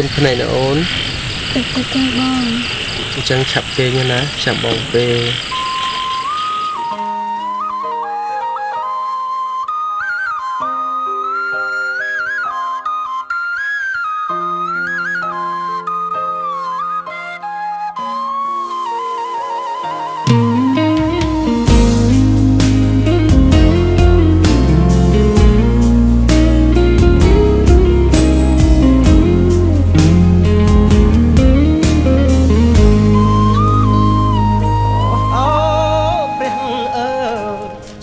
ជុំភ្នែកណាអូនទឹកទឹកបងអញ្ចឹងឆាប់គេងណាចាំបងពេល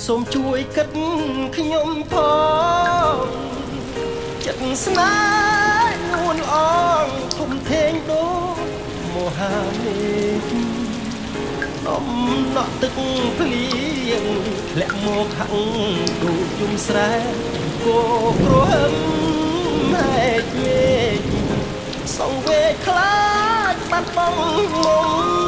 សូមជួយគិតខ្ញុំផងចិត្តស្នេហ៍នួនអងធំធេងដូចមហាមេឃដំណក់ទឹកភ្លៀងធ្លាក់មកខាងដូចយំស្រែគោគ្រហឹមហែកមេឃសង្វេខ្លាចបាត់បង់មុំ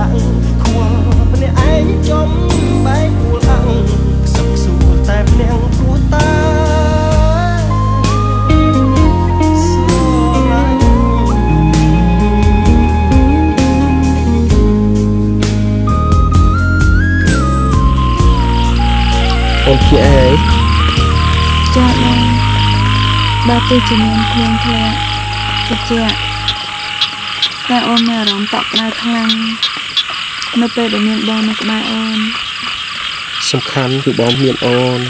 ឡាំងខ្វល់ភ្នាក់ឯងចំបែកគួលអាំងខ្សឹកសួរតែភ្នាក់ព្រោះតាអូនជាអីចាបងបើទោះជាមានភ្លៀងធ្លាក់ជាតែអូនមានអារម្មណ៍តក់ក្ដៅខ្លាំង នៅពេលដែលមានបងនៅក្បែរអូនសំខាន់គឺបងមានអូន